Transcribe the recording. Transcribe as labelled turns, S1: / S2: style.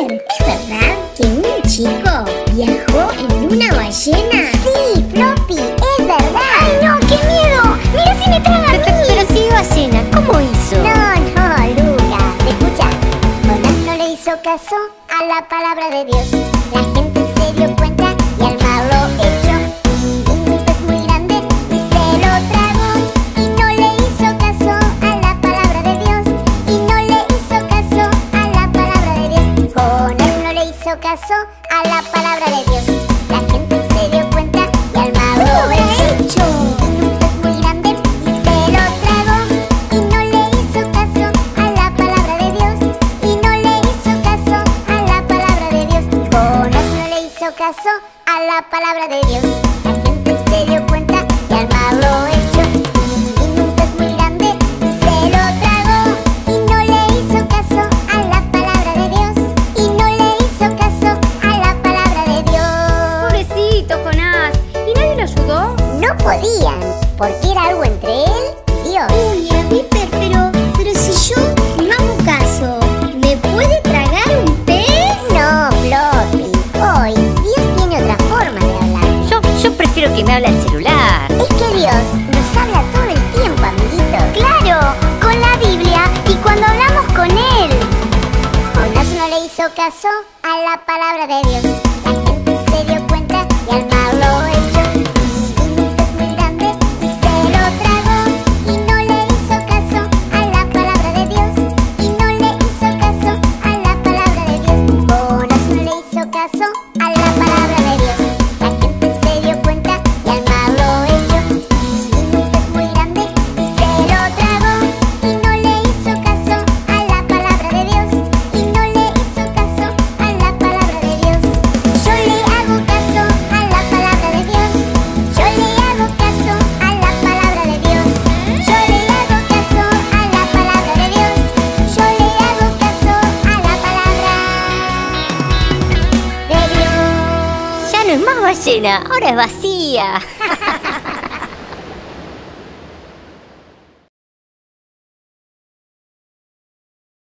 S1: ¿es verdad que un chico viajó en una ballena?
S2: Sí, Floppy, es verdad. ¡Ay, no, qué miedo! ¡Mira si me traga a mí!
S3: Pero si ballena, ¿cómo hizo?
S2: No, no, Lucas. Escucha, Jonás no le hizo caso a la palabra de Dios. La gente caso a la palabra de Dios. La gente se dio cuenta y al. Y vino un pez muy grande y se lo tragó. Y no le hizo caso a la palabra de Dios. Y no le hizo caso a la palabra de Dios. Jonás no le hizo caso a la palabra de Dios. No podían, porque era algo entre él y Dios.
S1: Oye, Piper, pero, pero si yo no hago caso, ¿me puede tragar un pez?
S2: No, Floppy. Hoy Dios tiene otra forma de hablar.
S3: Yo, yo prefiero que me hable el celular.
S2: Es que Dios nos habla todo el tiempo, amiguito. Claro, con la Biblia y cuando hablamos con Él. Jonás no le hizo caso a la palabra de Dios. La gente se dio cuenta y al mar de Dios.
S3: Ya no es más ballena, ahora es vacía.